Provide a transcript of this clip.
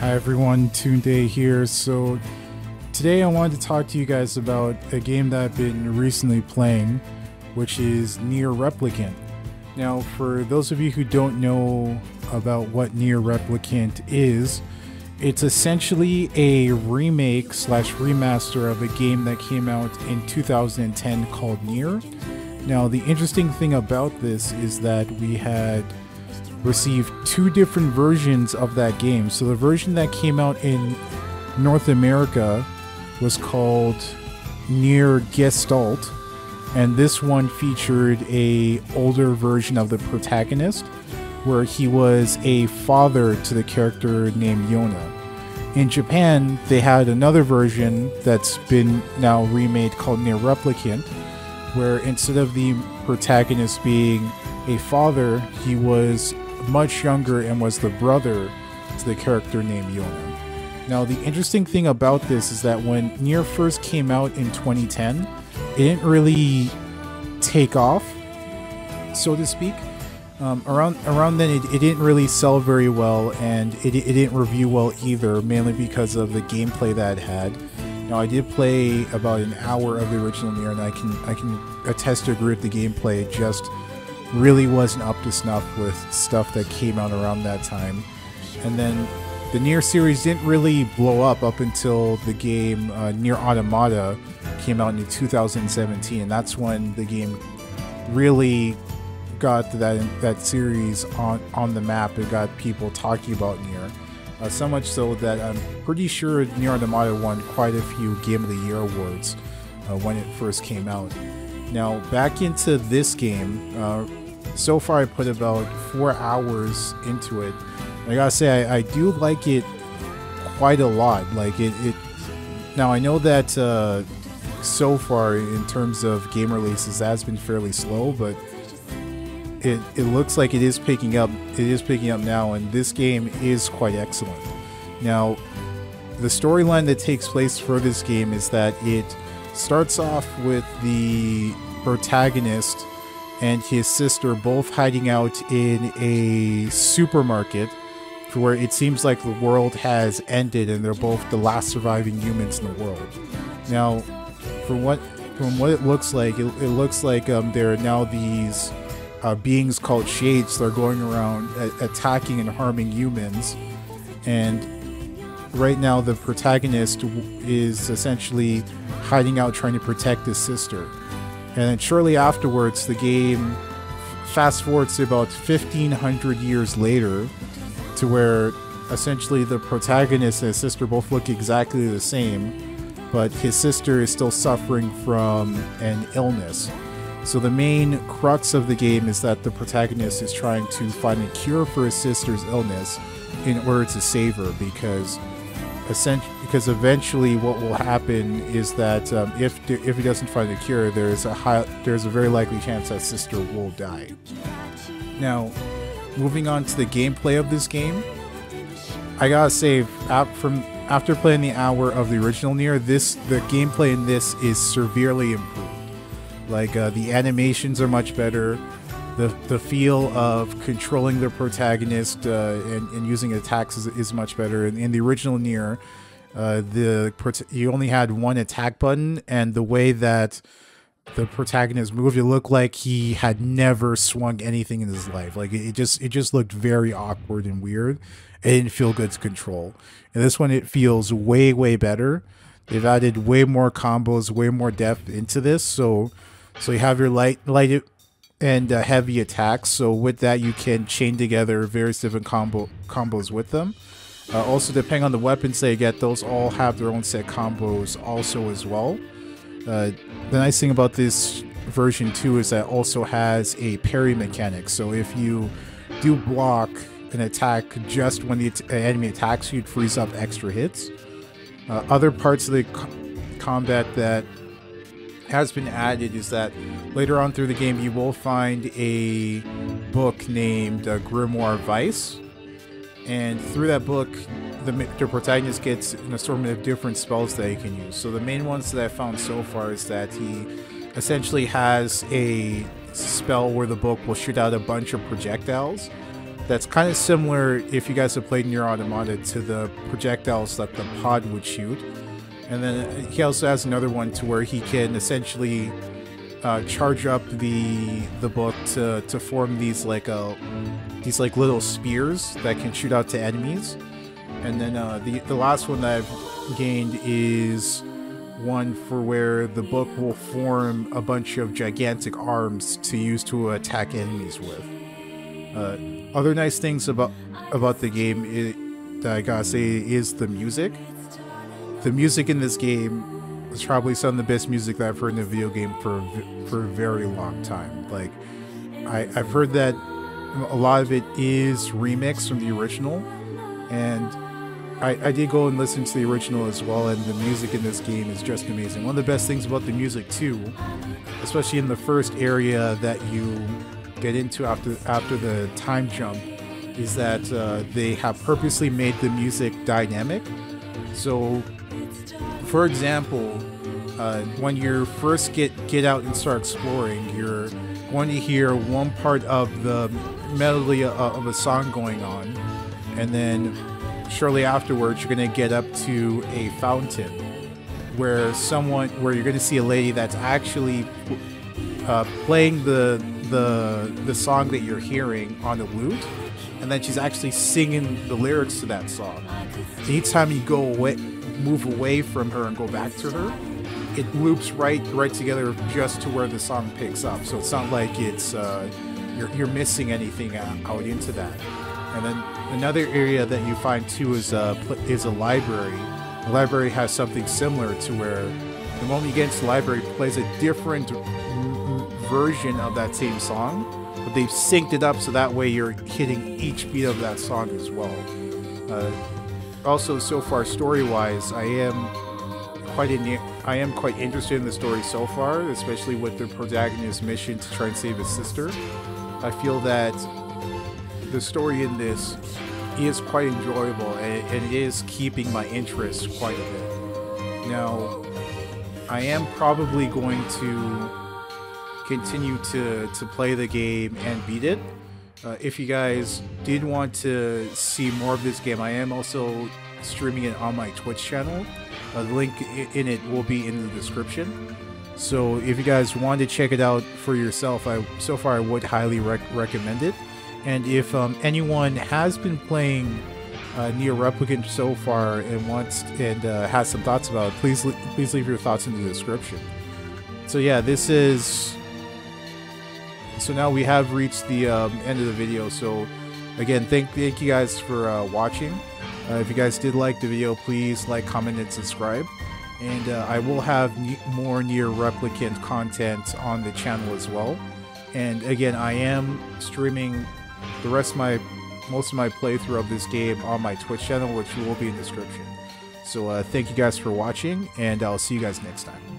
Hi everyone, Day here. So today I wanted to talk to you guys about a game that I've been recently playing, which is NieR Replicant. Now, for those of you who don't know about what NieR Replicant is, it's essentially a remake slash remaster of a game that came out in 2010 called NieR. Now, the interesting thing about this is that we had received two different versions of that game. So the version that came out in North America was called NieR Gestalt, and this one featured a older version of the protagonist, where he was a father to the character named Yonah. In Japan, they had another version that's been now remade called NieR Replicant, where instead of the protagonist being a father, he was much younger and was the brother to the character named Yonah. Now, the interesting thing about this is that when NieR first came out in 2010, it didn't really take off, so to speak. Um, around around then, it, it, didn't really sell very well, and it, it didn't review well either, mainly because of the gameplay that it had. Now, I did play about an hour of the original NieR, and I can I can attest to agree with the gameplay. Just really wasn't up to snuff with stuff that came out around that time. And then the NieR series didn't really blow up up until the game uh, NieR Automata came out in 2017, and that's when the game really got that that series on on the map. It got people talking about NieR. Uh, so much so that I'm pretty sure NieR Automata won quite a few Game of the Year awards uh, when it first came out. Now, back into this game, uh, so far I put about four hours into it. I gotta say, I, I do like it quite a lot. Like it, it now I know that uh, so far in terms of game releases, that has been fairly slow, but it, it looks like it is picking up. It is picking up now, and this game is quite excellent. Now, the storyline that takes place for this game is that it starts off with the protagonist and his sister both hiding out in a supermarket where it seems like the world has ended and they're both the last surviving humans in the world. Now, from what from what it looks like, it, it looks like um, there are now these uh, beings called shades that are going around a- attacking and harming humans. And right now, the protagonist is essentially hiding out trying to protect his sister. And then shortly afterwards, the game fast forwards to about 1500 years later to where essentially the protagonist and his sister both look exactly the same, but his sister is still suffering from an illness. So the main crux of the game is that the protagonist is trying to find a cure for his sister's illness in order to save her because because eventually what will happen is that um, if if he doesn't find a cure, there's a high there's a very likely chance that sister will die. Now, moving on to the gameplay of this game, I gotta say, from after playing the hour of the original NieR, this the gameplay in this is severely improved. Like uh, the animations are much better the the feel of controlling the protagonist uh, and, and using attacks is, is much better. In, in the original NieR, uh, the you only had one attack button, and the way that the protagonist moved, it looked like he had never swung anything in his life. Like it, just it just looked very awkward and weird. It didn't feel good to control. And this one, it feels way way better. They've added way more combos, way more depth into this. So so you have your light light and uh, heavy attacks. So with that, you can chain together various different combo combos with them. Uh, also, depending on the weapons they get, those all have their own set combos also as well. Uh, the nice thing about this version too is that also has a parry mechanic. So if you do block an attack just when the enemy attacks you, it frees up extra hits. Uh, other parts of the co combat that has been added is that later on through the game you will find a book named uh, Grimoire Weiss. And through that book, the, the protagonist gets an assortment of different spells that he can use. So the main ones that I've found so far is that he essentially has a spell where the book will shoot out a bunch of projectiles that's kind of similar if you guys have played Nier Automata to the projectiles that the pod would shoot. And then he also has another one to where he can essentially uh, charge up the the book to, to form these like uh, these like little spears that can shoot out to enemies. And then uh, the the last one that I've gained is one for where the book will form a bunch of gigantic arms to use to attack enemies with. Uh, other nice things about about the game is, that I gotta say is the music. The music in this game is probably some of the best music that I've heard in a video game for for a very long time. Like I, I've heard that a lot of it is remixed from the original, and I, I did go and listen to the original as well, and the music in this game is just amazing. One of the best things about the music too, especially in the first area that you get into after after the time jump, is that uh, they have purposely made the music dynamic. So, for example, uh, when you first get get out and start exploring, you're going to hear one part of the melody of a song going on, and then shortly afterwards, you're going to get up to a fountain where someone, where you're going to see a lady that's actually uh, playing the the the song that you're hearing on the lute, and then she's actually singing the lyrics to that song. Anytime you go away, move away from her and go back to her, it loops right right together just to where the song picks up. So it's not like it's uh, you're, you're missing anything out into that. And then another area that you find too is a is a library. The library has something similar to where the moment you get into the library, plays a different version of that same song, but they've synced it up so that way you're hitting each beat of that song as well. Uh, also, so far story-wise, I am quite in, I am quite interested in the story so far, especially with the protagonist's mission to try and save his sister. I feel that the story in this is quite enjoyable and, and it is keeping my interest quite a bit. Now, I am probably going to continue to, to play the game and beat it. Uh, if you guys did want to see more of this game, I am also streaming it on my Twitch channel. The link in it will be in the description. So if you guys want to check it out for yourself, I so far I would highly rec recommend it. And if um, anyone has been playing uh, Nier Replicant so far and wants and uh, has some thoughts about it, please please leave your thoughts in the description. So yeah, this is. So now we have reached the um, end of the video. So again, thank thank you guys for uh, watching. Uh, if you guys did like the video, please like, comment, and subscribe. And uh, I will have more NieR Replicant content on the channel as well. And again, I am streaming the rest of my most of my playthrough of this game on my Twitch channel, which will be in the description. So uh, thank you guys for watching, and I'll see you guys next time.